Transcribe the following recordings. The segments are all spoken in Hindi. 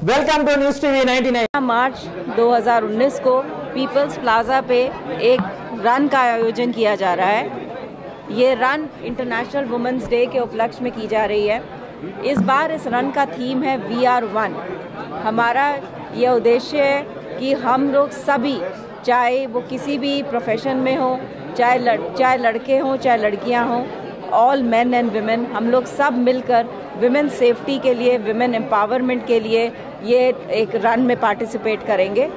Welcome to news TV 99 March 2019 को पीपल्स प्लाजा पे एक रन का आयोजन किया जा रहा है। ये रन इंटरनेशनल वुमेंस डे के उपलक्ष्य में की जा रही है। इस बार इस रन का थीम है वी आर वन हमारा ये उद्देश्य है कि हम लोग सभी, चाहे वो किसी भी प्रोफेशन में हो, चाहे लड़, चाहे लड़के हों, चाहे लड़कियाँ हों ऑल मैन एंड वुमेन हम लोग सब मिलकर विमेन सेफ्टी के लिए विमेन एम्पावरमेंट के लिए ये एक रन में पार्टिसिपेट करेंगे।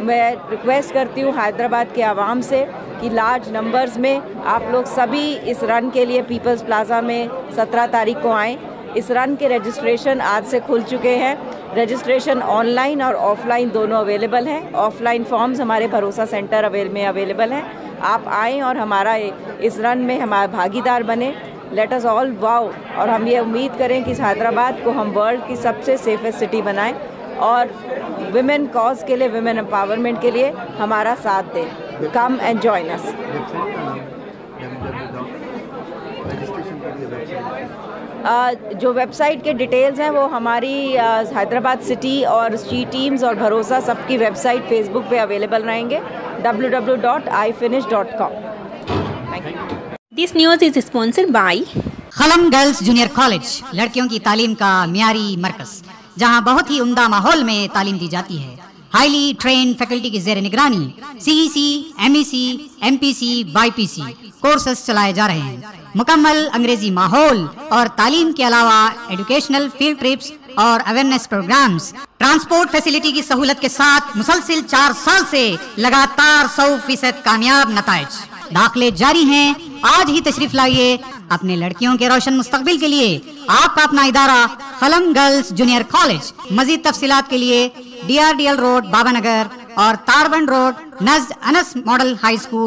मैं रिक्वेस्ट करती हूँ हैदराबाद के आवाम से कि लार्ज नंबर्स में आप लोग सभी इस रन के लिए पीपल्स प्लाजा में 17 तारीख को आएँ। इस रन के रजिस्ट्रेशन आज से खुल चुके हैं। रजिस्ट्रेशन ऑनलाइन और ऑफलाइन दोनों अवेलेबल हैं। ऑफलाइन फॉर्म्स हमारे भरोसा सेंटर अवेल में अवेलेबल हैं। आप आएँ और हमारा इस रन में हमारा भागीदार बने। लेट अस ऑल वाओ और हम ये उम्मीद करें कि हैदराबाद को हम वर्ल्ड की सबसे सेफेस्ट सिटी बनाएँ और विमेन कॉज के लिए विमेन एम्पावरमेंट के लिए हमारा साथ दें। कम एंड जॉइन अस जो वेबसाइट के डिटेल्स हैं वो हमारी हैदराबाद सिटी और शी टीम्स और भरोसा सबकी वेबसाइट फेसबुक पे अवेलेबल रहेंगे W www.ifinish.com thank you This news is sponsored by खलम गर्ल्स जूनियर कॉलेज लड़कियों की तालीम का मियारी मरकज जहाँ बहुत ही उमदा माहौल में तालीम दी जाती है। हाईली ट्रेन फैकल्टी की जेर निगरानी C C M E C M P C Bi P BiPC courses चलाए जा रहे हैं। मुकम्मल अंग्रेज़ी माहौल और तालीम के अलावा एजुकेशनल फ़ील्ड ट्रिप्स और अवेयरनेस प्रोग्राम्स ट्रांसपोर्ट फैसिलिटी की सहूलत के साथ मुसलसिल चार साल से लगातार सौ फ़ीसद कामयाब नतज दाखिले जारी हैं। आज ही तशरीफ़ लाइए अपने लड़कियों के रोशन मुस्तकबिल के लिए। आपका अपना इदारा फलम गर्ल्स जूनियर कॉलेज मजीद तफसीलात के लिए D R D L road Babanagar और तारबंद रोड, नज अनस मॉडल हाई स्कूल।